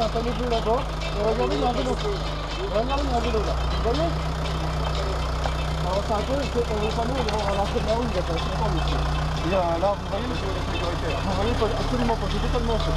y a un là-bas. Et regardez, il y a un. Regardez, là. Vous voyez Alors c'est un peu, c'est- euh, le panneau est à l'entrée de la rue, il pas. Il y a là, vous voyez, monsieur le. Vous voyez, absolument pas, c'est totalement ça.